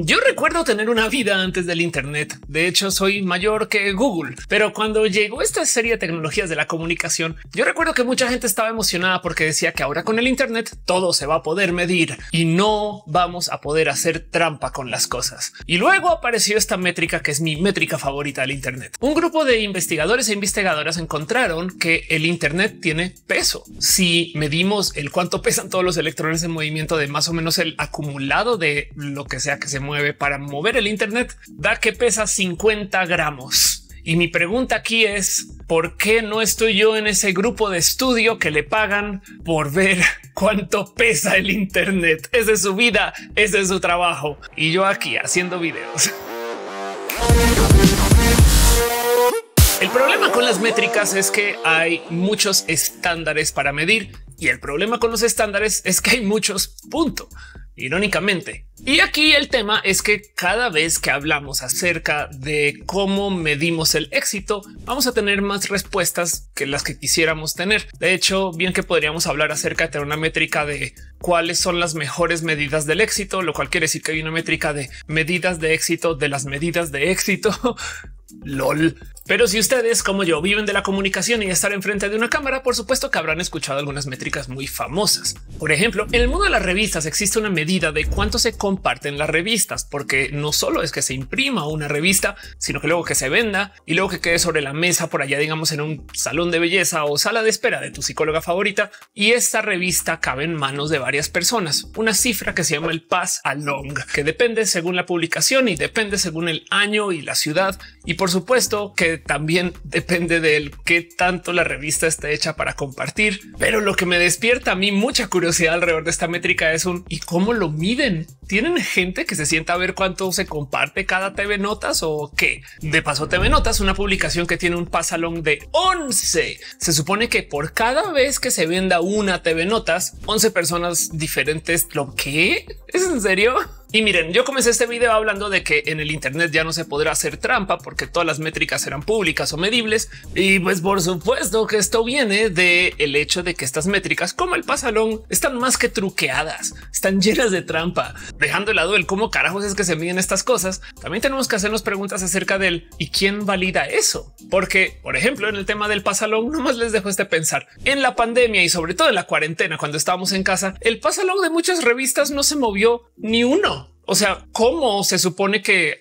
Yo recuerdo tener una vida antes del Internet. De hecho, soy mayor que Google, pero cuando llegó esta serie de tecnologías de la comunicación, yo recuerdo que mucha gente estaba emocionada porque decía que ahora con el Internet todo se va a poder medir y no vamos a poder hacer trampa con las cosas. Y luego apareció esta métrica que es mi métrica favorita del Internet. Un grupo de investigadores e investigadoras encontraron que el Internet tiene peso. Si medimos el cuánto pesan todos los electrones en movimiento de más o menos el acumulado de lo que sea que se para mover el Internet da que pesa 50 gramos. Y mi pregunta aquí es, ¿por qué no estoy yo en ese grupo de estudio que le pagan por ver cuánto pesa el Internet? Esa es su vida, ese es su trabajo. Y yo aquí haciendo videos. El problema con las métricas es que hay muchos estándares para medir y el problema con los estándares es que hay muchos puntos irónicamente. Y aquí el tema es que cada vez que hablamos acerca de cómo medimos el éxito, vamos a tener más respuestas que las que quisiéramos tener. De hecho, bien que podríamos hablar acerca de tener una métrica de cuáles son las mejores medidas del éxito, lo cual quiere decir que hay una métrica de medidas de éxito de las medidas de éxito. LOL. Pero si ustedes, como yo, viven de la comunicación y estar enfrente de una cámara, por supuesto que habrán escuchado algunas métricas muy famosas. Por ejemplo, en el mundo de las revistas existe una medida de cuánto se comparten las revistas, porque no solo es que se imprima una revista, sino que luego que se venda y luego que quede sobre la mesa por allá, digamos, en un salón de belleza o sala de espera de tu psicóloga favorita. Y esta revista cabe en manos de varias personas, una cifra que se llama el pass along, que depende según la publicación y depende según el año y la ciudad. Y por supuesto que también depende de qué tanto la revista está hecha para compartir. Pero lo que me despierta a mí mucha curiosidad alrededor de esta métrica es un y cómo lo miden. Tienen gente que se sienta a ver cuánto se comparte cada TV Notas o qué. De paso, TV Notas, una publicación que tiene un pasalón de 11. Se supone que por cada vez que se venda una TV Notas, 11 personas diferentes. Lo que es en serio? Y miren, yo comencé este video hablando de que en el Internet ya no se podrá hacer trampa porque todas las métricas eran públicas o medibles. Y pues por supuesto que esto viene de el hecho de que estas métricas como el pasalón están más que truqueadas, están llenas de trampa. Dejando de lado el cómo carajos es que se miden estas cosas, también tenemos que hacernos preguntas acerca del y quién valida eso. Porque, por ejemplo, en el tema del pasalón, nomás les dejo este pensar. En la pandemia y sobre todo en la cuarentena, cuando estábamos en casa, el pasalón de muchas revistas no se movió ni uno o sea, ¿cómo se supone que,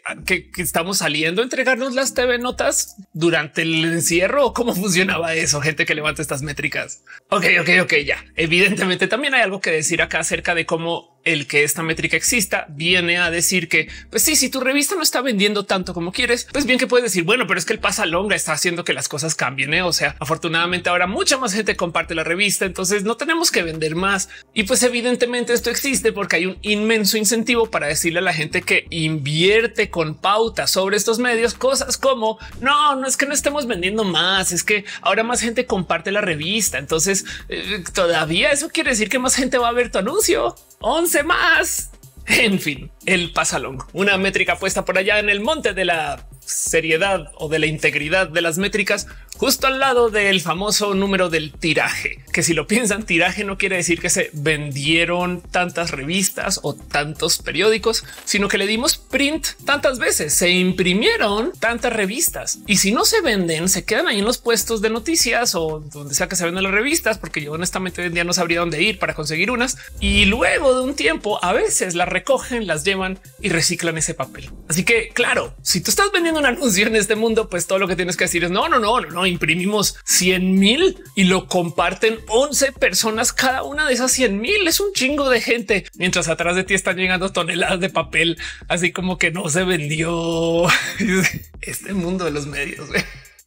estamos saliendo a entregarnos las TV notas durante el encierro? ¿Cómo funcionaba eso? Gente que levanta estas métricas. Ok, ok, ok, ya. Evidentemente también hay algo que decir acá acerca de cómo el que esta métrica exista viene a decir que, pues sí, si tu revista no está vendiendo tanto como quieres, pues bien que puedes decir, bueno, pero es que el pasa longa está haciendo que las cosas cambien. ¿eh? O sea, afortunadamente ahora mucha más gente comparte la revista, entonces no tenemos que vender más. Y pues evidentemente esto existe porque hay un inmenso incentivo para decirle a la gente que invierte con pauta sobre estos medios cosas como no, no es que no estemos vendiendo más, es que ahora más gente comparte la revista. Entonces eh, todavía eso quiere decir que más gente va a ver tu anuncio. 11 más. En fin, el pasalón, una métrica puesta por allá en el monte de la seriedad o de la integridad de las métricas justo al lado del famoso número del tiraje, que si lo piensan, tiraje no quiere decir que se vendieron tantas revistas o tantos periódicos, sino que le dimos print tantas veces, se imprimieron tantas revistas y si no se venden, se quedan ahí en los puestos de noticias o donde sea que se venden las revistas, porque yo honestamente hoy en día no sabría dónde ir para conseguir unas y luego de un tiempo a veces las recogen, las llevan y reciclan ese papel. Así que claro, si tú estás vendiendo una anuncio en este mundo, pues todo lo que tienes que decir es no, no, no, no, no imprimimos 100 mil y lo comparten 11 personas. Cada una de esas 100 mil. Es un chingo de gente, mientras atrás de ti están llegando toneladas de papel, así como que no se vendió. Este mundo de los medios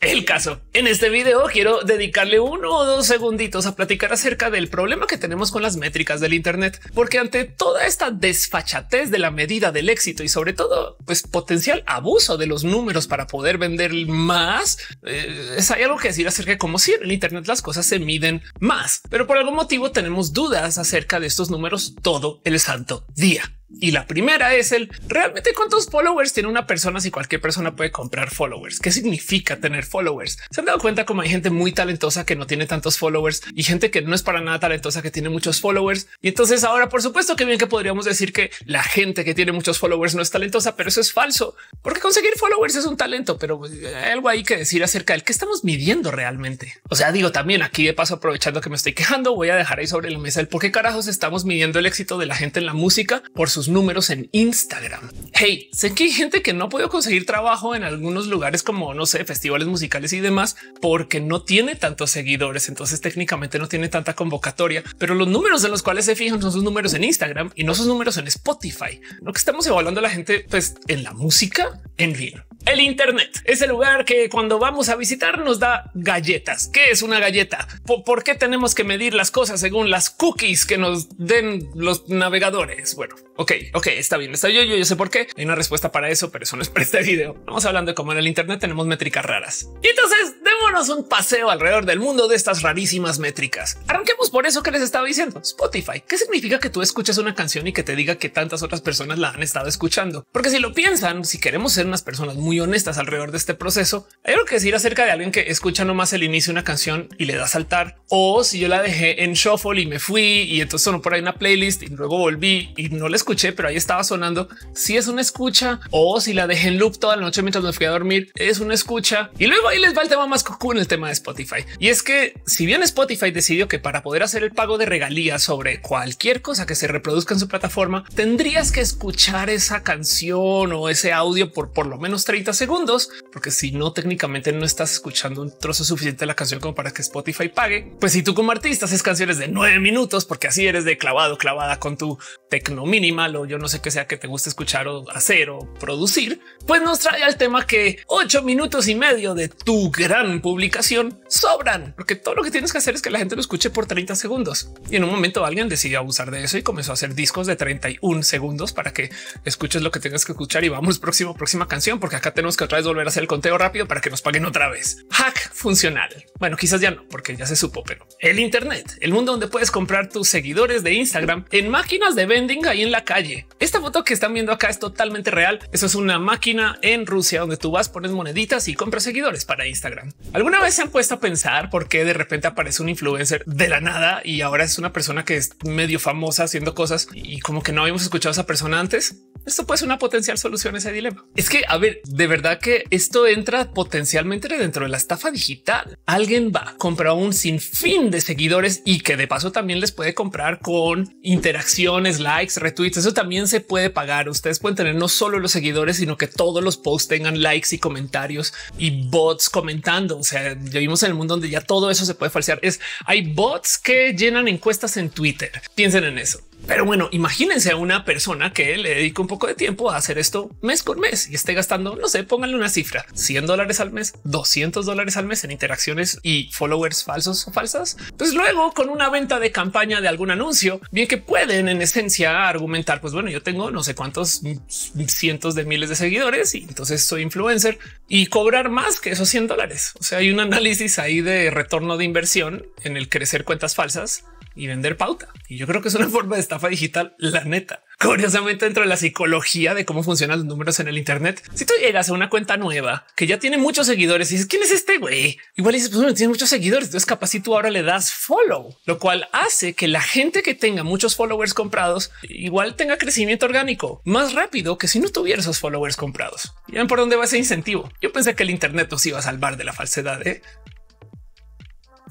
el caso. En este video quiero dedicarle uno o dos segunditos a platicar acerca del problema que tenemos con las métricas del Internet, porque ante toda esta desfachatez de la medida del éxito y sobre todo pues potencial abuso de los números para poder vender más, eh, es hay algo que decir acerca de cómo si en el Internet las cosas se miden más, pero por algún motivo tenemos dudas acerca de estos números todo el santo día. Y la primera es el realmente cuántos followers tiene una persona si cualquier persona puede comprar followers. ¿Qué significa tener followers? Se han dado cuenta como hay gente muy talentosa que no tiene tantos followers y gente que no es para nada talentosa que tiene muchos followers. Y entonces ahora, por supuesto que bien que podríamos decir que la gente que tiene muchos followers no es talentosa, pero eso es falso porque conseguir followers es un talento, pero hay algo ahí que decir acerca del que estamos midiendo realmente. O sea, digo también aquí de paso, aprovechando que me estoy quejando, voy a dejar ahí sobre la mesa el por qué carajos estamos midiendo el éxito de la gente en la música por sus números en Instagram. Hey, sé que hay gente que no ha podido conseguir trabajo en algunos lugares como no sé, festivales musicales y demás, porque no tiene tantos seguidores. Entonces técnicamente no tiene tanta convocatoria, pero los números de los cuales se fijan son sus números en Instagram y no sus números en Spotify. Lo que estamos evaluando a la gente pues en la música en fin. El Internet es el lugar que cuando vamos a visitar nos da galletas. ¿Qué es una galleta? ¿Por, qué tenemos que medir las cosas según las cookies que nos den los navegadores? Bueno, ok, ok, está bien. Está yo, yo, yo sé por qué. Hay una respuesta para eso, pero eso no es para este video. Vamos hablando de cómo en el Internet tenemos métricas raras. Y entonces démonos un paseo alrededor del mundo de estas rarísimas métricas. Arranquemos por eso que les estaba diciendo Spotify. ¿Qué significa que tú escuchas una canción y que te diga que tantas otras personas la han estado escuchando? Porque si lo piensan, si queremos ser unas personas muy honestas alrededor de este proceso. Hay algo que decir acerca de alguien que escucha nomás el inicio de una canción y le da saltar o si yo la dejé en shuffle y me fui y entonces sonó por ahí una playlist y luego volví y no la escuché, pero ahí estaba sonando. Si es una escucha o si la dejé en loop toda la noche mientras me fui a dormir, es una escucha. Y luego ahí les va el tema más cool en el tema de Spotify. Y es que si bien Spotify decidió que para poder hacer el pago de regalías sobre cualquier cosa que se reproduzca en su plataforma, tendrías que escuchar esa canción o ese audio por por lo menos 30 segundos, porque si no técnicamente no estás escuchando un trozo suficiente de la canción como para que Spotify pague, pues si tú como artista haces canciones de nueve minutos, porque así eres de clavado, clavada con tu tecno minimal o yo no sé qué sea que te guste escuchar o hacer o producir, pues nos trae al tema que ocho minutos y medio de tu gran publicación sobran, porque todo lo que tienes que hacer es que la gente lo escuche por 30 segundos. Y en un momento alguien decidió abusar de eso y comenzó a hacer discos de 31 segundos para que escuches lo que tengas que escuchar y vamos próximo, próxima canción, porque acá tenemos que otra vez volver a hacer el conteo rápido para que nos paguen otra vez. Hack funcional. Bueno, quizás ya no, porque ya se supo, pero el Internet, el mundo donde puedes comprar tus seguidores de Instagram en máquinas de vending ahí en la calle. Esta foto que están viendo acá es totalmente real. Eso es una máquina en Rusia donde tú vas, pones moneditas y compras seguidores para Instagram. ¿Alguna vez se han puesto a pensar por qué de repente aparece un influencer de la nada y ahora es una persona que es medio famosa haciendo cosas y como que no habíamos escuchado a esa persona antes? Esto puede ser una potencial solución a ese dilema. Es que, a ver, de verdad que esto entra potencialmente dentro de la estafa digital. Alguien va a comprar un sinfín de seguidores y que de paso también les puede comprar con interacciones, likes, retweets. Eso también se puede pagar. Ustedes pueden tener no solo los seguidores, sino que todos los posts tengan likes y comentarios y bots comentando. O sea, ya en el mundo donde ya todo eso se puede falsear. Es hay bots que llenan encuestas en Twitter. Piensen en eso. Pero bueno, imagínense a una persona que le dedica un poco de tiempo a hacer esto mes con mes y esté gastando, no sé, pónganle una cifra, 100 dólares al mes, 200 dólares al mes en interacciones y followers falsos o falsas. Pues luego con una venta de campaña de algún anuncio, bien que pueden en esencia argumentar, pues bueno, yo tengo no sé cuántos cientos de miles de seguidores y entonces soy influencer y cobrar más que esos 100 dólares. O sea, hay un análisis ahí de retorno de inversión en el crecer cuentas falsas y vender pauta. Y yo creo que es una forma de estafa digital, la neta. Curiosamente, dentro de la psicología de cómo funcionan los números en el Internet, si tú llegas a una cuenta nueva que ya tiene muchos seguidores y dices quién es este güey, igual dices, pues bueno, tiene muchos seguidores. Entonces, capaz si tú ahora le das follow, lo cual hace que la gente que tenga muchos followers comprados igual tenga crecimiento orgánico más rápido que si no tuviera esos followers comprados. ¿Y ven por dónde va ese incentivo? Yo pensé que el Internet nos iba a salvar de la falsedad. ¿eh?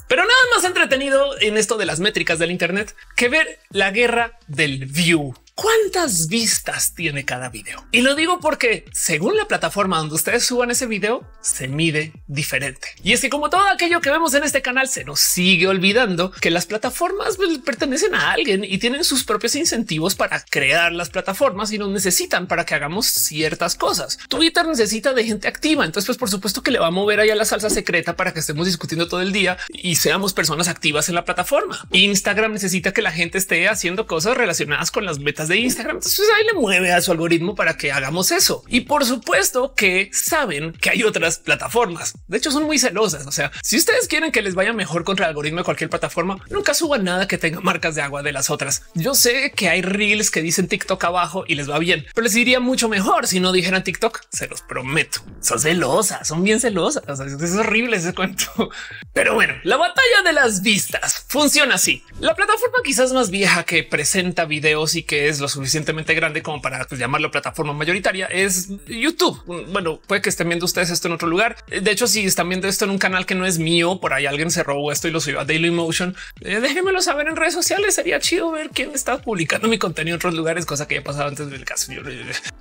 Pero nada más entretenido en esto de las métricas del Internet que ver la guerra del view cuántas vistas tiene cada video. Y lo digo porque según la plataforma donde ustedes suban ese video, se mide diferente. Y es que como todo aquello que vemos en este canal, se nos sigue olvidando que las plataformas pues, pertenecen a alguien y tienen sus propios incentivos para crear las plataformas y nos necesitan para que hagamos ciertas cosas. Twitter necesita de gente activa. Entonces, pues por supuesto que le va a mover allá la salsa secreta para que estemos discutiendo todo el día y seamos personas activas en la plataforma. Instagram necesita que la gente esté haciendo cosas relacionadas con las metas de Instagram. Entonces ahí le mueve a su algoritmo para que hagamos eso. Y por supuesto que saben que hay otras plataformas. De hecho, son muy celosas. O sea, si ustedes quieren que les vaya mejor contra el algoritmo de cualquier plataforma, nunca suban nada que tenga marcas de agua de las otras. Yo sé que hay reels que dicen TikTok abajo y les va bien, pero les diría mucho mejor si no dijeran TikTok. Se los prometo. Son celosas, son bien celosas. es horrible ese cuento. Pero bueno, la batalla de las vistas funciona así. La plataforma quizás más vieja que presenta videos y que es lo suficientemente grande como para pues, llamarlo plataforma mayoritaria es YouTube. Bueno, puede que estén viendo ustedes esto en otro lugar. De hecho, si están viendo esto en un canal que no es mío, por ahí alguien se robó esto y lo subió a Daily Motion, eh, déjenmelo saber en redes sociales. Sería chido ver quién está publicando mi contenido en otros lugares, cosa que ya pasado antes del caso.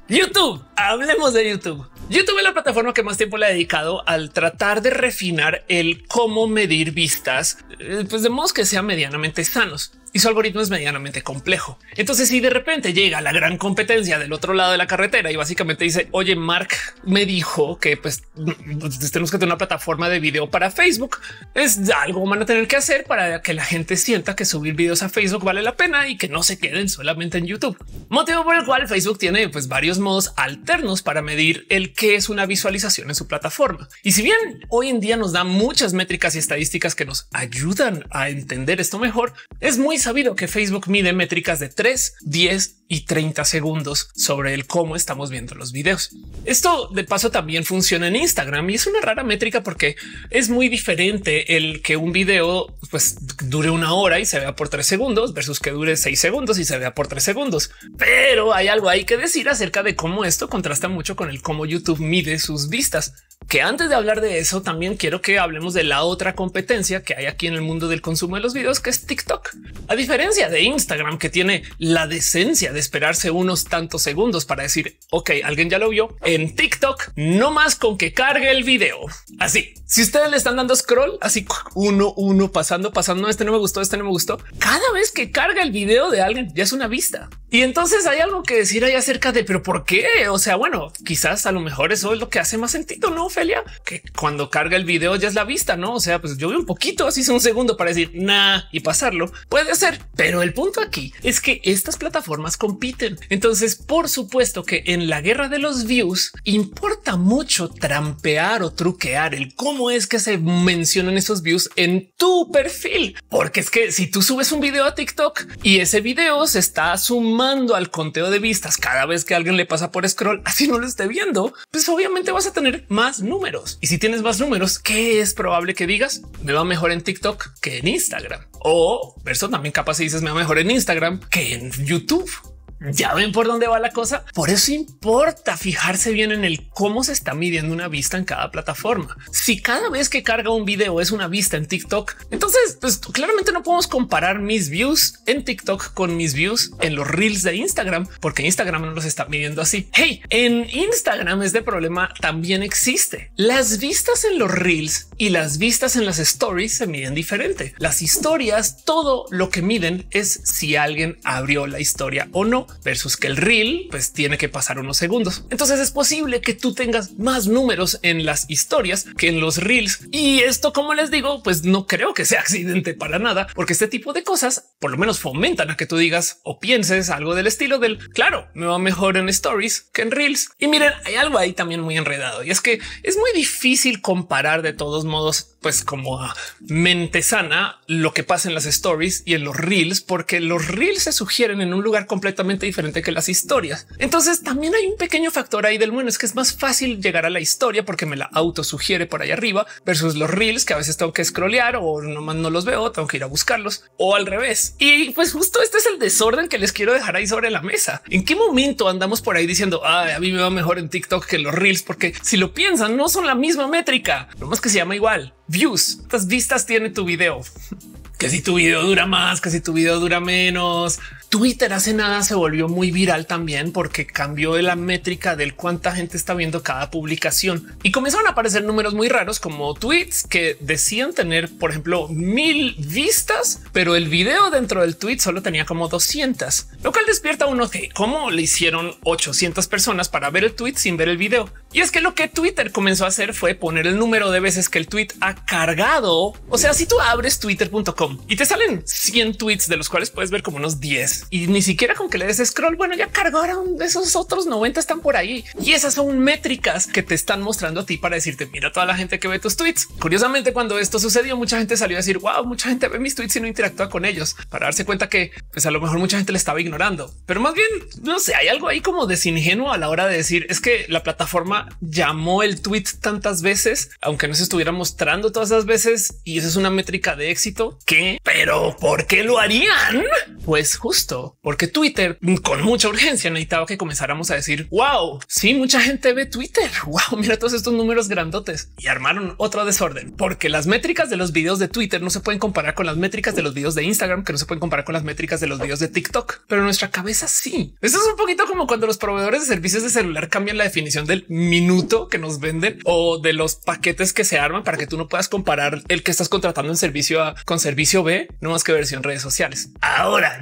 YouTube, hablemos de YouTube. YouTube es la plataforma que más tiempo le ha dedicado al tratar de refinar el cómo medir vistas, eh, pues de modos que sean medianamente sanos y su algoritmo es medianamente complejo. Entonces, si de repente llega la gran competencia del otro lado de la carretera y básicamente dice, oye, Mark me dijo que pues, pues tenemos que tener una plataforma de video para Facebook, es algo van a tener que hacer para que la gente sienta que subir videos a Facebook vale la pena y que no se queden solamente en YouTube. Motivo por el cual Facebook tiene pues varios modos alternos para medir el que es una visualización en su plataforma. Y si bien hoy en día nos da muchas métricas y estadísticas que nos ayudan a entender esto mejor, es muy sabido que Facebook mide métricas de 3, 10 y 30 segundos sobre el cómo estamos viendo los videos. Esto de paso también funciona en Instagram y es una rara métrica porque es muy diferente el que un video pues dure una hora y se vea por tres segundos versus que dure seis segundos y se vea por tres segundos. Pero hay algo ahí que decir acerca de cómo esto contrasta mucho con el cómo YouTube mide sus vistas que antes de hablar de eso, también quiero que hablemos de la otra competencia que hay aquí en el mundo del consumo de los videos, que es TikTok. A diferencia de Instagram, que tiene la decencia de esperarse unos tantos segundos para decir, ok, alguien ya lo vio en TikTok, no más con que cargue el video. Así, si ustedes le están dando scroll, así uno, uno pasando, pasando, este no me gustó, este no me gustó. Cada vez que carga el video de alguien, ya es una vista. Y entonces hay algo que decir ahí acerca de, pero por qué? O sea, bueno, quizás a lo mejor eso es lo que hace más sentido, no? Que cuando carga el video ya es la vista, no? O sea, pues yo veo un poquito, así un segundo para decir nada y pasarlo. Puede ser, pero el punto aquí es que estas plataformas compiten. Entonces, por supuesto que en la guerra de los views importa mucho trampear o truquear el cómo es que se mencionan esos views en tu perfil, porque es que si tú subes un video a TikTok y ese video se está sumando al conteo de vistas cada vez que alguien le pasa por scroll, así no lo esté viendo, pues obviamente vas a tener más números. Y si tienes más números, ¿qué es probable que digas? Me va mejor en TikTok que en Instagram. O verso también capaz si dices me va mejor en Instagram que en YouTube. Ya ven por dónde va la cosa. Por eso importa fijarse bien en el cómo se está midiendo una vista en cada plataforma. Si cada vez que carga un video es una vista en TikTok, entonces pues, claramente no podemos comparar mis views en TikTok con mis views en los reels de Instagram, porque Instagram no los está midiendo así. Hey, en Instagram este problema también existe. Las vistas en los reels y las vistas en las stories se miden diferente. Las historias, todo lo que miden es si alguien abrió la historia o no versus que el reel pues tiene que pasar unos segundos. Entonces es posible que tú tengas más números en las historias que en los reels. Y esto, como les digo, pues no creo que sea accidente para nada, porque este tipo de cosas por lo menos fomentan a que tú digas o pienses algo del estilo del claro, me va mejor en stories que en reels. Y miren, hay algo ahí también muy enredado y es que es muy difícil comparar de todos modos pues como mente sana lo que pasa en las stories y en los reels, porque los reels se sugieren en un lugar completamente diferente que las historias. Entonces también hay un pequeño factor ahí del bueno, es que es más fácil llegar a la historia porque me la auto sugiere por ahí arriba versus los reels que a veces tengo que scrollear o nomás no los veo, tengo que ir a buscarlos o al revés. Y pues justo este es el desorden que les quiero dejar ahí sobre la mesa. ¿En qué momento andamos por ahí diciendo a mí me va mejor en TikTok que los reels? Porque si lo piensan, no son la misma métrica, lo más que se llama igual views. ¿Cuántas vistas tiene tu video? que si tu video dura más, que si tu video dura menos, Twitter hace nada se volvió muy viral también porque cambió la métrica del cuánta gente está viendo cada publicación y comenzaron a aparecer números muy raros como tweets que decían tener, por ejemplo, mil vistas, pero el video dentro del tweet solo tenía como 200, lo cual despierta uno que cómo le hicieron 800 personas para ver el tweet sin ver el video. Y es que lo que Twitter comenzó a hacer fue poner el número de veces que el tweet ha cargado. O sea, si tú abres twitter.com y te salen 100 tweets de los cuales puedes ver como unos 10 y ni siquiera con que le des scroll, bueno, ya cargaron esos otros 90 están por ahí y esas son métricas que te están mostrando a ti para decirte mira toda la gente que ve tus tweets. Curiosamente, cuando esto sucedió, mucha gente salió a decir wow, mucha gente ve mis tweets y no interactúa con ellos para darse cuenta que pues a lo mejor mucha gente le estaba ignorando, pero más bien no sé, hay algo ahí como desingenuo a la hora de decir es que la plataforma llamó el tweet tantas veces, aunque no se estuviera mostrando todas esas veces y esa es una métrica de éxito que, pero ¿por qué lo harían? Pues justo porque Twitter con mucha urgencia necesitaba que comenzáramos a decir wow, sí, mucha gente ve Twitter. Wow, mira todos estos números grandotes y armaron otro desorden porque las métricas de los videos de Twitter no se pueden comparar con las métricas de los videos de Instagram, que no se pueden comparar con las métricas de los videos de TikTok, pero nuestra cabeza sí. Eso es un poquito como cuando los proveedores de servicios de celular cambian la definición del minuto que nos venden o de los paquetes que se arman para que tú no puedas comparar el que estás contratando en servicio A con servicio B, no más que versión redes sociales.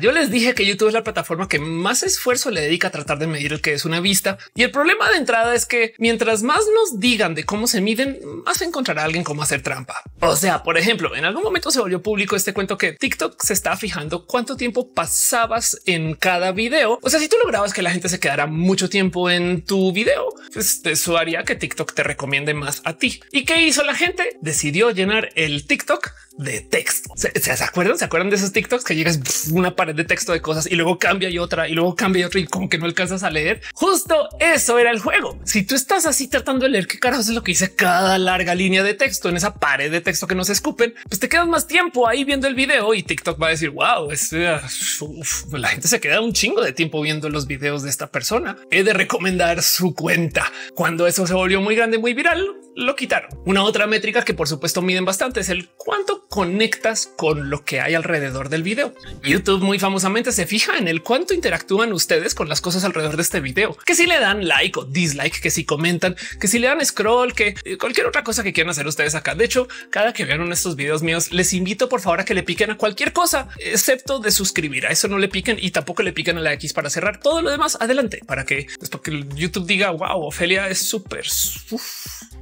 Yo les dije que YouTube es la plataforma que más esfuerzo le dedica a tratar de medir el que es una vista. Y el problema de entrada es que mientras más nos digan de cómo se miden, más encontrará alguien cómo hacer trampa. O sea, por ejemplo, en algún momento se volvió público este cuento que TikTok se está fijando cuánto tiempo pasabas en cada video. O sea, si tú lograbas que la gente se quedara mucho tiempo en tu video, pues eso haría que TikTok te recomiende más a ti. ¿Y qué hizo la gente? Decidió llenar el TikTok de texto. ¿Se, acuerdan? ¿Se acuerdan de esos TikToks que llegas una pared de texto de cosas y luego cambia y otra y luego cambia y otra y como que no alcanzas a leer? Justo eso era el juego. Si tú estás así tratando de leer qué carajos es lo que dice cada larga línea de texto en esa pared de texto que no se escupen, pues te quedas más tiempo ahí viendo el video y TikTok va a decir wow, es, la gente se queda un chingo de tiempo viendo los videos de esta persona. He de recomendar su cuenta. Cuando eso se volvió muy grande, muy viral, lo quitaron. Una otra métrica que por supuesto miden bastante es el cuánto conectas con lo que hay alrededor del video. YouTube muy famosamente se fija en el cuánto interactúan ustedes con las cosas alrededor de este video, que si le dan like o dislike, que si comentan, que si le dan scroll, que eh, cualquier otra cosa que quieran hacer ustedes acá. De hecho, cada que vean estos videos míos, les invito por favor a que le piquen a cualquier cosa, excepto de suscribir. A eso no le piquen y tampoco le piquen a la X para cerrar todo lo demás adelante para que después que YouTube diga wow, Ofelia es súper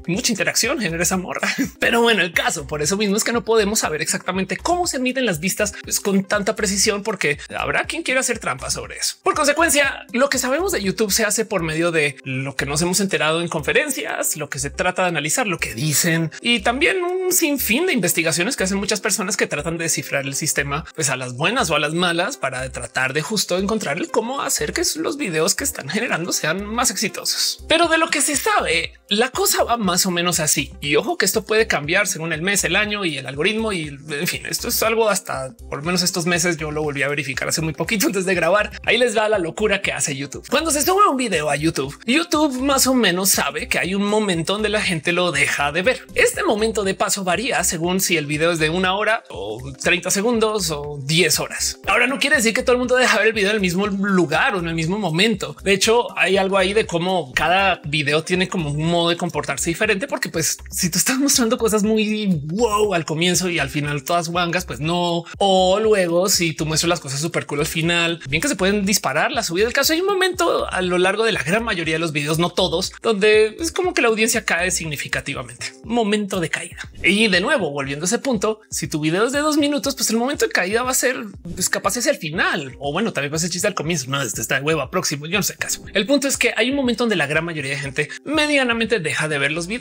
mucha interacción, genera esa morra. Pero bueno, el caso por eso mismo es que no podemos saber exactamente cómo se miden las vistas pues, con tanta precisión, porque habrá quien quiera hacer trampa sobre eso. Por consecuencia, lo que sabemos de YouTube se hace por medio de lo que nos hemos enterado en conferencias, lo que se trata de analizar, lo que dicen y también un sinfín de investigaciones que hacen muchas personas que tratan de descifrar el sistema pues a las buenas o a las malas para tratar de justo encontrar el cómo hacer que los videos que están generando sean más exitosos. Pero de lo que se sabe, la cosa va más o menos así. Y ojo que esto puede cambiar según el mes, el año y el algoritmo. Y en fin, esto es algo hasta por lo menos estos meses. Yo lo volví a verificar hace muy poquito antes de grabar. Ahí les va la locura que hace YouTube. Cuando se sube un video a YouTube, YouTube más o menos sabe que hay un momento donde la gente lo deja de ver. Este momento de paso varía según si el video es de una hora o 30 segundos o 10 horas. Ahora no quiere decir que todo el mundo deja ver el video en el mismo lugar o en el mismo momento. De hecho, hay algo ahí de cómo cada video tiene como un modo de comportarse diferente, porque pues si tú estás mostrando cosas muy wow al comienzo y al final todas wangas, pues no. O luego si tú muestras las cosas súper cool al final, bien que se pueden disparar la subida del caso. Hay un momento a lo largo de la gran mayoría de los videos, no todos, donde es como que la audiencia cae significativamente. Momento de caída. Y de nuevo, volviendo a ese punto, si tu video es de dos minutos, pues el momento de caída va a ser pues, capaz es el final. O bueno, también va a ser chiste al comienzo. No, este está de hueva próximo. Yo no sé caso. El punto es que hay un momento donde la gran mayoría de gente medianamente deja de ver los videos.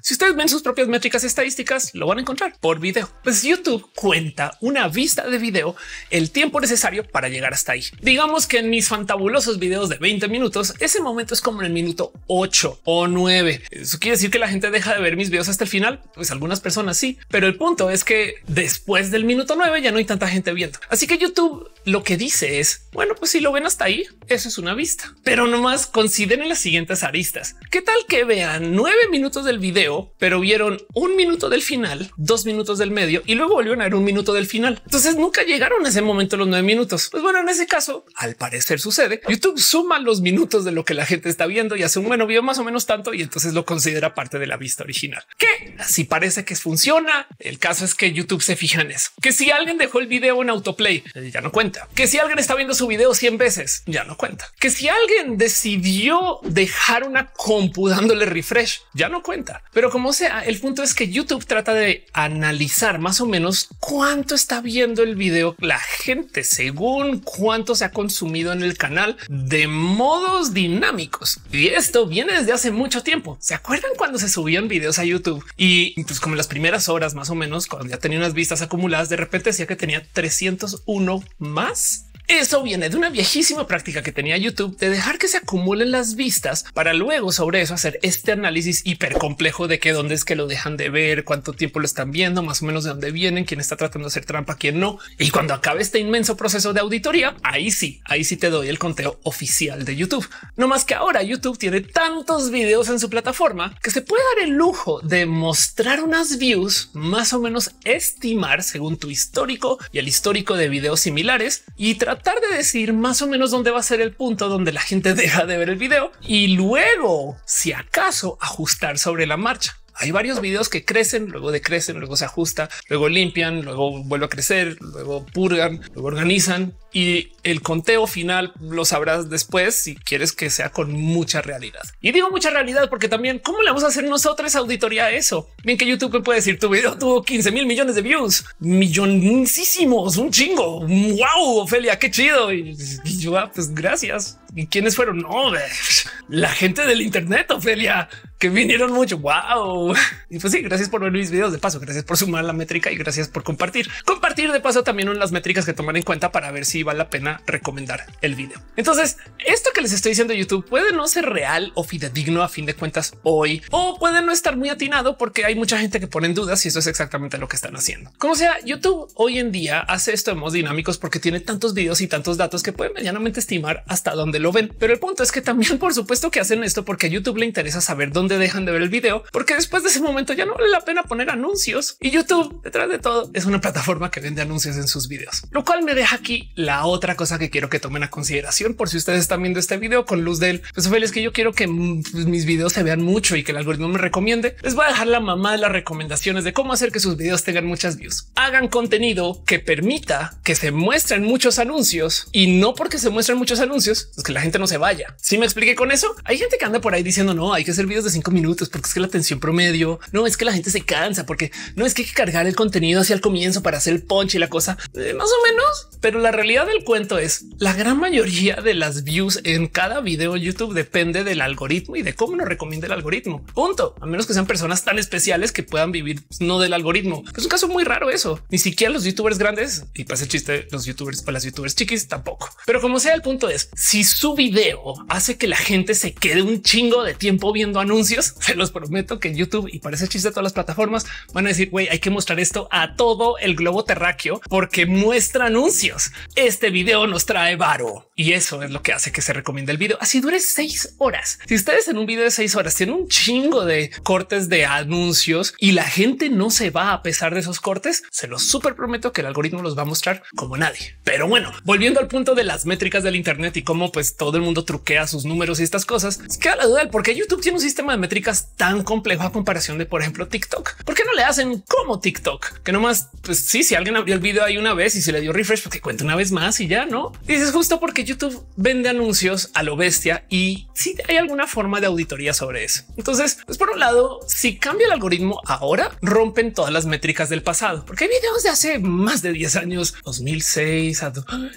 Si ustedes ven sus propias métricas estadísticas, lo van a encontrar por video. Pues YouTube cuenta una vista de video el tiempo necesario para llegar hasta ahí. Digamos que en mis fantabulosos videos de 20 minutos, ese momento es como en el minuto 8 o 9. Eso quiere decir que la gente deja de ver mis videos hasta el final. Pues algunas personas sí, pero el punto es que después del minuto 9 ya no hay tanta gente viendo. Así que YouTube lo que dice es bueno, pues si lo ven hasta ahí, eso es una vista, pero nomás consideren las siguientes aristas. ¿Qué tal que vean nueve minutos del video, pero vieron un minuto del final, dos minutos del medio y luego volvieron a ver un minuto del final? Entonces nunca llegaron a ese momento los nueve minutos. Pues bueno, en ese caso, al parecer sucede. YouTube suma los minutos de lo que la gente está viendo y hace un bueno video más o menos tanto y entonces lo considera parte de la vista original. Que así parece que funciona. El caso es que YouTube se fija en eso. Que si alguien dejó el video en autoplay, eh, ya no cuenta. Que si alguien está viendo su video 100 veces, ya no cuenta. Que si alguien decidió dejar una compu dándole refresh, ya no cuenta. Pero como sea, el punto es que YouTube trata de analizar más o menos cuánto está viendo el video la gente según cuánto se ha consumido en el canal de modos dinámicos. Y esto viene desde hace mucho tiempo. ¿Se acuerdan cuando se subían videos a YouTube y pues como en las primeras horas más o menos, cuando ya tenía unas vistas acumuladas, de repente decía que tenía 301 más? Eso viene de una viejísima práctica que tenía YouTube de dejar que se acumulen las vistas para luego sobre eso hacer este análisis hiper complejo de que dónde es que lo dejan de ver, cuánto tiempo lo están viendo, más o menos de dónde vienen, quién está tratando de hacer trampa, quién no. Y cuando acabe este inmenso proceso de auditoría, ahí sí, ahí sí te doy el conteo oficial de YouTube. No más que ahora YouTube tiene tantos videos en su plataforma que se puede dar el lujo de mostrar unas views más o menos estimar según tu histórico y el histórico de videos similares y tratar tratar de decir más o menos dónde va a ser el punto donde la gente deja de ver el video y luego, si acaso, ajustar sobre la marcha. Hay varios videos que crecen, luego decrecen, luego se ajusta, luego limpian, luego vuelve a crecer, luego purgan, luego organizan y el conteo final lo sabrás después si quieres que sea con mucha realidad. Y digo mucha realidad porque también cómo le vamos a hacer nosotros auditoría a eso. Bien que YouTube puede decir tu video tuvo 15 mil millones de views, millonísimos, un chingo. Wow, Ofelia, qué chido. Y, yo, ah, pues gracias. ¿Y quiénes fueron? No, la gente del Internet, Ofelia, que vinieron mucho. Wow. Y pues sí, gracias por ver mis videos de paso. Gracias por sumar la métrica y gracias por compartir. Compartir de paso también en las métricas que toman en cuenta para ver si vale la pena recomendar el video. Entonces, esto que les estoy diciendo YouTube puede no ser real o fidedigno a fin de cuentas hoy, o puede no estar muy atinado porque hay mucha gente que pone en dudas si eso es exactamente lo que están haciendo. Como sea, YouTube hoy en día hace esto de modos dinámicos porque tiene tantos videos y tantos datos que pueden medianamente estimar hasta dónde lo ven. Pero el punto es que también, por supuesto, que hacen esto porque a YouTube le interesa saber dónde dejan de ver el video, porque después de ese momento ya no vale la pena poner anuncios y YouTube detrás de todo es una plataforma que vende anuncios en sus videos, lo cual me deja aquí la otra cosa que quiero que tomen a consideración por si ustedes están viendo este video con luz del pues es que yo quiero que pues, mis videos se vean mucho y que el algoritmo me recomiende. Les voy a dejar la mamá de las recomendaciones de cómo hacer que sus videos tengan muchas views. Hagan contenido que permita que se muestren muchos anuncios y no porque se muestren muchos anuncios, es que la gente no se vaya. Si me expliqué con eso, hay gente que anda por ahí diciendo no hay que hacer videos de cinco minutos porque es que la atención promedio no es que la gente se cansa porque no es que hay que cargar el contenido hacia el comienzo para hacer el punch y la cosa eh, más o menos. Pero la realidad del cuento es la gran mayoría de las views en cada video YouTube depende del algoritmo y de cómo nos recomienda el algoritmo. Punto. A menos que sean personas tan especiales que puedan vivir no del algoritmo. Es un caso muy raro eso. Ni siquiera los youtubers grandes y pasa el chiste, los youtubers para las youtubers chiquis tampoco. Pero como sea, el punto es si su video hace que la gente se quede un chingo de tiempo viendo anuncios, se los prometo que YouTube y parece chiste de todas las plataformas van a decir güey, hay que mostrar esto a todo el globo terráqueo porque muestra anuncios. Este video nos trae varo y eso es lo que hace que se recomiende el video. Así dure seis horas. Si ustedes en un video de seis horas tienen un chingo de cortes de anuncios y la gente no se va a pesar de esos cortes, se los súper prometo que el algoritmo los va a mostrar como nadie. Pero bueno, volviendo al punto de las métricas del Internet y cómo pues todo el mundo truquea sus números y estas cosas, queda la duda del por qué YouTube tiene un sistema métricas tan complejo a comparación de, por ejemplo, TikTok. ¿Por qué no le hacen como TikTok? Que nomás, pues sí, si alguien abrió el video ahí una vez y se le dio refresh, porque cuenta una vez más y ya no dices justo porque YouTube vende anuncios a lo bestia y si hay alguna forma de auditoría sobre eso. Entonces, pues por un lado, si cambia el algoritmo ahora, rompen todas las métricas del pasado, porque hay videos de hace más de 10 años, 2006 a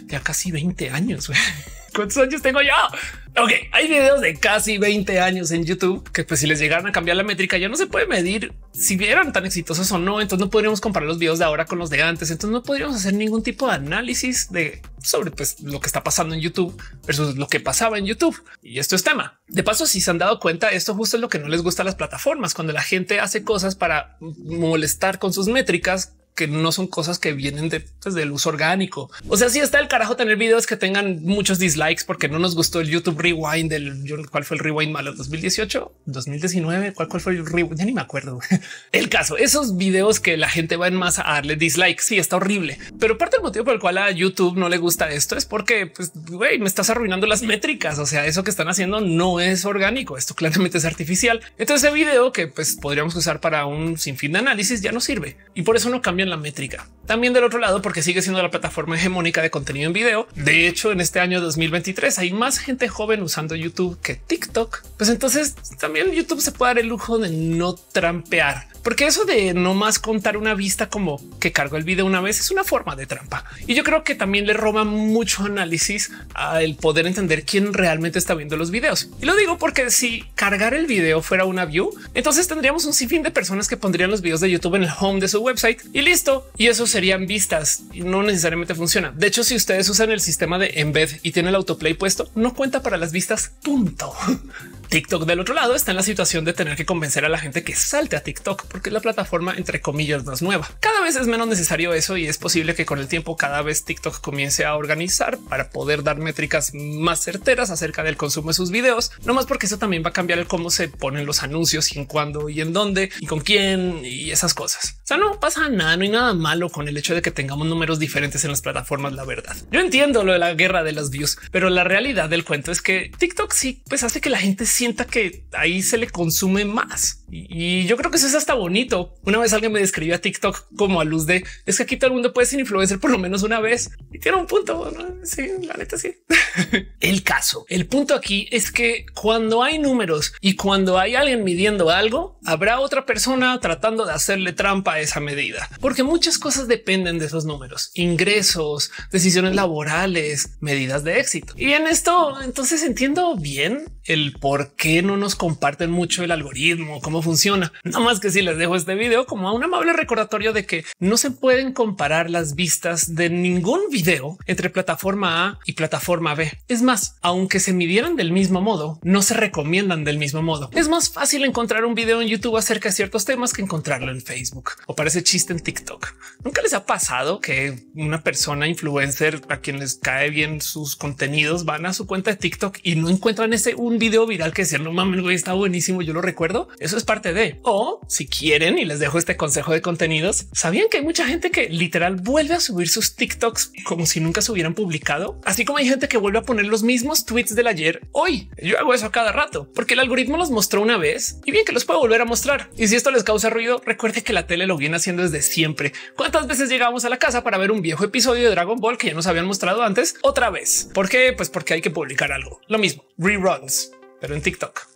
ya casi 20 años. ¿Cuántos años tengo yo? Ok, hay videos de casi 20 años en YouTube que pues si les llegaran a cambiar la métrica ya no se puede medir si vieran tan exitosos o no. Entonces no podríamos comparar los videos de ahora con los de antes. Entonces no podríamos hacer ningún tipo de análisis de sobre pues, lo que está pasando en YouTube versus lo que pasaba en YouTube. Y esto es tema. De paso, si se han dado cuenta, esto justo es lo que no les gusta a las plataformas. Cuando la gente hace cosas para molestar con sus métricas, que no son cosas que vienen de, pues, del uso orgánico. O sea, si está el carajo tener videos que tengan muchos dislikes porque no nos gustó el YouTube Rewind del cuál fue el rewind malo 2018, 2019, cuál, cuál fue el rewind. Ya ni me acuerdo. El caso, esos videos que la gente va en masa a darle dislike. Sí, está horrible, pero parte del motivo por el cual a YouTube no le gusta esto es porque pues, me estás arruinando las métricas. O sea, eso que están haciendo no es orgánico. Esto claramente es artificial. Entonces, ese video que pues podríamos usar para un sinfín de análisis ya no sirve y por eso no cambian la métrica. también del otro lado porque sigue siendo la plataforma hegemónica de contenido en video. De hecho, en este año 2023 hay más gente joven usando YouTube que TikTok. Pues entonces también YouTube se puede dar el lujo de no trampear porque eso de no más contar una vista como que cargó el video una vez es una forma de trampa. Y yo creo que también le roba mucho análisis al poder entender quién realmente está viendo los videos. Y lo digo porque si cargar el video fuera una view, entonces tendríamos un sinfín de personas que pondrían los videos de YouTube en el home de su website y listo. Y eso serían vistas no necesariamente funciona. De hecho, si ustedes usan el sistema de embed y tiene el autoplay puesto, no cuenta para las vistas. Punto. TikTok del otro lado está en la situación de tener que convencer a la gente que salte a TikTok porque la plataforma entre comillas es nueva. Cada vez es menos necesario eso y es posible que con el tiempo cada vez TikTok comience a organizar para poder dar métricas más certeras acerca del consumo de sus videos, no más porque eso también va a cambiar el cómo se ponen los anuncios y en cuándo y en dónde y con quién y esas cosas. O sea, no pasa nada, no hay nada malo con el hecho de que tengamos números diferentes en las plataformas, la verdad. Yo entiendo lo de la guerra de las views, pero la realidad del cuento es que TikTok sí pues hace que la gente sienta que ahí se le consume más. Y, yo creo que eso es hasta bonito. Una vez alguien me describió a TikTok como a luz de es que aquí todo el mundo puede ser influencer por lo menos una vez y tiene un punto. Sí, la neta, sí. el caso, el punto aquí es que cuando hay números y cuando hay alguien midiendo algo, habrá otra persona tratando de hacerle trampa a esa medida, porque muchas cosas dependen de esos números, ingresos, decisiones laborales, medidas de éxito. Y en esto, entonces entiendo bien el por qué no nos comparten mucho el algoritmo, cómo funciona. No más que si les dejo este video como a un amable recordatorio de que no se pueden comparar las vistas de ningún video entre plataforma A y plataforma B. Es más, aunque se midieran del mismo modo, no se recomiendan del mismo modo. Es más fácil encontrar un video en YouTube acerca de ciertos temas que encontrarlo en Facebook o parece chiste en TikTok. Nunca les ha pasado que una persona influencer a quien les cae bien sus contenidos van a su cuenta de TikTok y no encuentran ese un video viral que decía no mames, güey, está buenísimo. Yo lo recuerdo. Eso es parte de o si quieren y les dejo este consejo de contenidos. Sabían que hay mucha gente que literal vuelve a subir sus TikToks como si nunca se hubieran publicado, así como hay gente que vuelve a poner los mismos tweets del ayer hoy. Yo hago eso a cada rato porque el algoritmo los mostró una vez y bien que los puedo volver a mostrar. Y si esto les causa ruido, recuerde que la tele lo viene haciendo desde siempre. ¿Cuántas veces llegamos a la casa para ver un viejo episodio de Dragon Ball que ya nos habían mostrado antes otra vez? ¿Por qué? Pues porque hay que publicar algo. Lo mismo, reruns, pero en TikTok.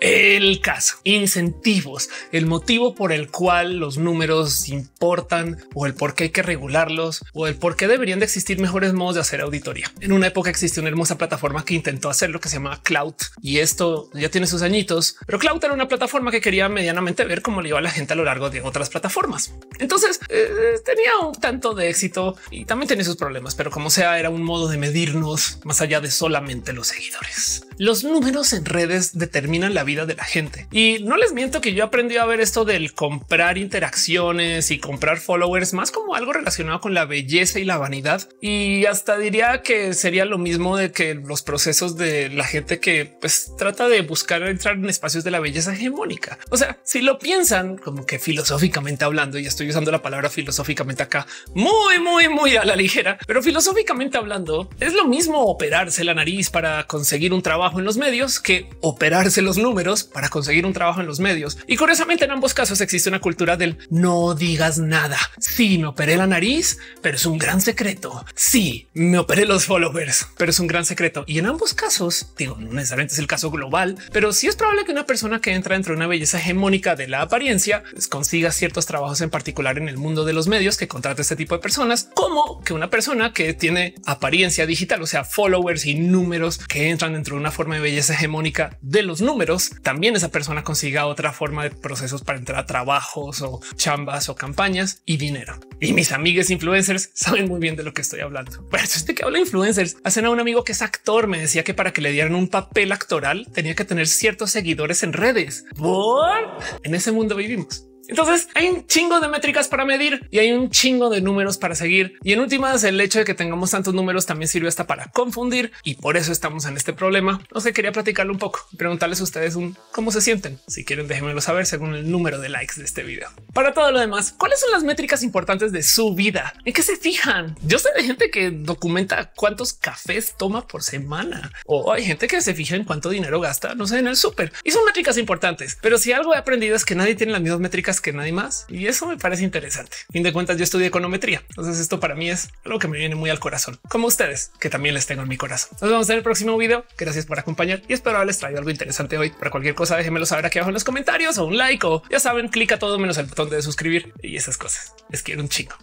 El caso, incentivos, el motivo por el cual los números importan o el por qué hay que regularlos o el por qué deberían de existir mejores modos de hacer auditoría. En una época existió una hermosa plataforma que intentó hacer lo que se llama Cloud y esto ya tiene sus añitos, pero Cloud era una plataforma que quería medianamente ver cómo le iba a la gente a lo largo de otras plataformas. Entonces eh, tenía un tanto de éxito y también tenía sus problemas, pero como sea, era un modo de medirnos más allá de solamente los seguidores. Los números en redes determinan la vida de la gente. Y no les miento que yo aprendí a ver esto del comprar interacciones y comprar followers más como algo relacionado con la belleza y la vanidad. Y hasta diría que sería lo mismo de que los procesos de la gente que pues, trata de buscar entrar en espacios de la belleza hegemónica. O sea, si lo piensan como que filosóficamente hablando, y estoy usando la palabra filosóficamente acá muy, muy, muy a la ligera, pero filosóficamente hablando es lo mismo operarse la nariz para conseguir un trabajo en los medios que operarse los números para conseguir un trabajo en los medios. Y curiosamente en ambos casos existe una cultura del no digas nada. Sí, me operé la nariz, pero es un gran secreto. Sí, me operé los followers, pero es un gran secreto. Y en ambos casos, digo, no necesariamente es el caso global, pero sí es probable que una persona que entra dentro de una belleza hegemónica de la apariencia pues, consiga ciertos trabajos en particular en el mundo de los medios que contrate este tipo de personas, como que una persona que tiene apariencia digital, o sea, followers y números que entran dentro de una forma de belleza hegemónica de los números también esa persona consiga otra forma de procesos para entrar a trabajos o chambas o campañas y dinero. Y mis amigos influencers saben muy bien de lo que estoy hablando. Pero este que habla influencers, hacen a un amigo que es actor, me decía que para que le dieran un papel actoral tenía que tener ciertos seguidores en redes. ¿Por? En ese mundo vivimos. Entonces hay un chingo de métricas para medir y hay un chingo de números para seguir. Y en últimas, el hecho de que tengamos tantos números también sirve hasta para confundir y por eso estamos en este problema. No sé, quería platicarlo un poco, preguntarles a ustedes un cómo se sienten. Si quieren, déjenmelo saber según el número de likes de este video. Para todo lo demás, ¿cuáles son las métricas importantes de su vida? ¿En qué se fijan? Yo sé de gente que documenta cuántos cafés toma por semana o hay gente que se fija en cuánto dinero gasta, no sé, en el súper y son métricas importantes. Pero si algo he aprendido es que nadie tiene las mismas métricas que nadie más. Y eso me parece interesante. Fin de cuentas, yo estudié econometría. Entonces esto para mí es algo que me viene muy al corazón, como ustedes, que también les tengo en mi corazón. Nos vemos en el próximo video. Gracias por acompañar y espero haberles traído algo interesante hoy. Para cualquier cosa, déjenmelo saber aquí abajo en los comentarios o un like o ya saben, clica todo menos el botón de suscribir y esas cosas. Les quiero un chico.